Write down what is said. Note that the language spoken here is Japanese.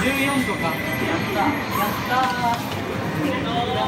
14とかやったやったやった。